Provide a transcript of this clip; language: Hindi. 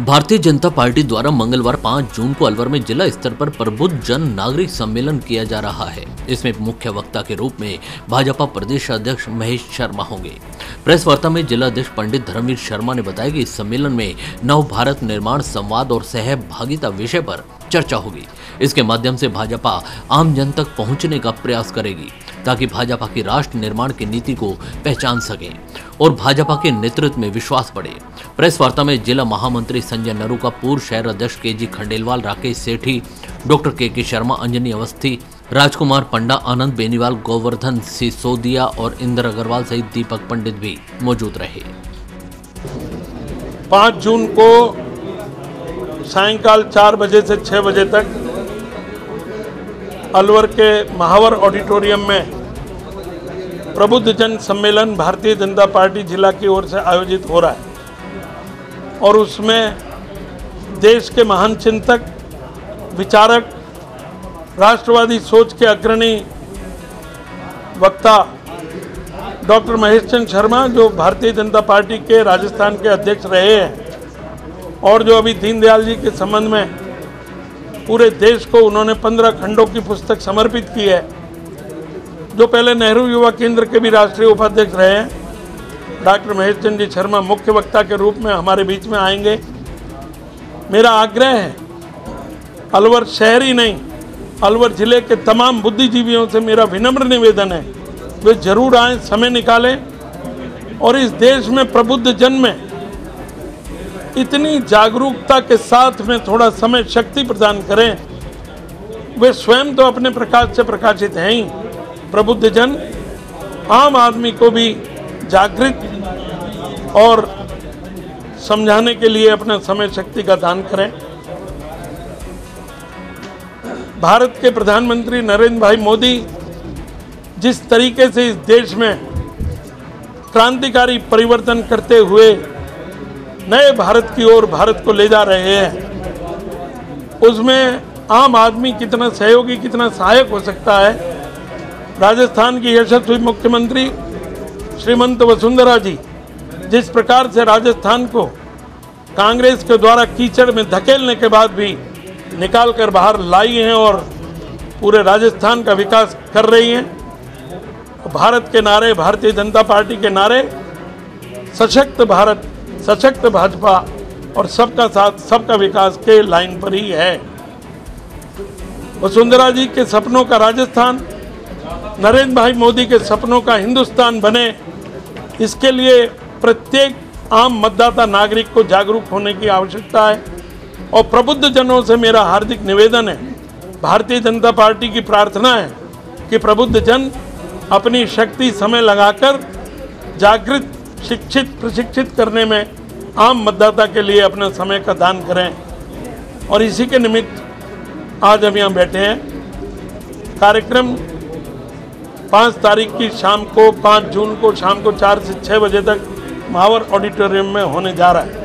भारतीय जनता पार्टी द्वारा मंगलवार 5 जून को अलवर में जिला स्तर पर प्रबुद्ध जन नागरिक सम्मेलन किया जा रहा है। इसमें मुख्य वक्ता के रूप में भाजपा प्रदेश अध्यक्ष महेश शर्मा होंगे। प्रेस वार्ता में जिला अध्यक्ष पंडित धर्मवीर शर्मा ने बताया कि इस सम्मेलन में नव भारत निर्माण, संवाद और सहभागिता विषय पर चर्चा होगी। इसके माध्यम से भाजपा आम जन तक पहुँचने का प्रयास करेगी, ताकि भाजपा की राष्ट्र निर्माण की नीति को पहचान सके और भाजपा के नेतृत्व में विश्वास बढ़े। प्रेस वार्ता में जिला महामंत्री संजय नरू का पूर्व शहर अध्यक्ष K G Khandelwal, Rakesh Sethi, doctor K K Sharma, Anjani Awasthi राजकुमार पंडा, आनंद बेनीवाल, गोवर्धन सिसोदिया और इंद्र अग्रवाल सहित दीपक पंडित भी मौजूद रहे। पाँच जून को सायकाल चार बजे से छः बजे तक अलवर के महावर ऑडिटोरियम में प्रबुद्ध जन सम्मेलन भारतीय जनता पार्टी जिला की ओर से आयोजित हो रहा है और उसमें देश के महान चिंतक, विचारक राष्ट्रवादी सोच के अग्रणी वक्ता डॉक्टर महेश चंद शर्मा, जो भारतीय जनता पार्टी के राजस्थान के अध्यक्ष रहे हैं और जो अभी दीनदयाल जी के संबंध में पूरे देश को उन्होंने पंद्रह खंडों की पुस्तक समर्पित की है, जो पहले नेहरू युवा केंद्र के भी राष्ट्रीय उपाध्यक्ष रहे हैं। डॉक्टर महेश चंद जी शर्मा मुख्य वक्ता के रूप में हमारे बीच में आएँगे। मेरा आग्रह है, अलवर शहर ही नहीं अलवर ज़िले के तमाम बुद्धिजीवियों से मेरा विनम्र निवेदन है, वे ज़रूर आए, समय निकालें और इस देश में प्रबुद्ध जन में इतनी जागरूकता के साथ में थोड़ा समय शक्ति प्रदान करें। वे स्वयं तो अपने प्रकाश से प्रकाशित हैं ही। प्रबुद्ध जन, आम आदमी को भी जागृत और समझाने के लिए अपना समय शक्ति का दान करें। भारत के प्रधानमंत्री नरेंद्र भाई मोदी जिस तरीके से इस देश में क्रांतिकारी परिवर्तन करते हुए नए भारत की ओर भारत को ले जा रहे हैं, उसमें आम आदमी कितना सहयोगी, कितना सहायक हो सकता है? राजस्थान की यशस्वी मुख्यमंत्री श्रीमंत वसुंधरा जी जिस प्रकार से राजस्थान को कांग्रेस के द्वारा कीचड़ में धकेलने के बाद भी निकाल कर बाहर लाई हैं और पूरे राजस्थान का विकास कर रही हैं। भारत के नारे, भारतीय जनता पार्टी के नारे, सशक्त भारत, सशक्त भाजपा और सबका साथ, सबका विकास के लाइन पर ही है। वसुंधरा जी के सपनों का राजस्थान, नरेंद्र भाई मोदी के सपनों का हिंदुस्तान बने, इसके लिए प्रत्येक आम मतदाता नागरिक को जागरूक होने की आवश्यकता है। और प्रबुद्ध जनों से मेरा हार्दिक निवेदन है, भारतीय जनता पार्टी की प्रार्थना है कि प्रबुद्ध जन अपनी शक्ति समय लगाकर जागृत, शिक्षित, प्रशिक्षित करने में आम मतदाता के लिए अपने समय का दान करें। और इसी के निमित्त आज हम यहाँ बैठे हैं। कार्यक्रम पाँच तारीख की शाम को, पाँच जून को, शाम को चार से छः बजे तक महावर ऑडिटोरियम में होने जा रहा है।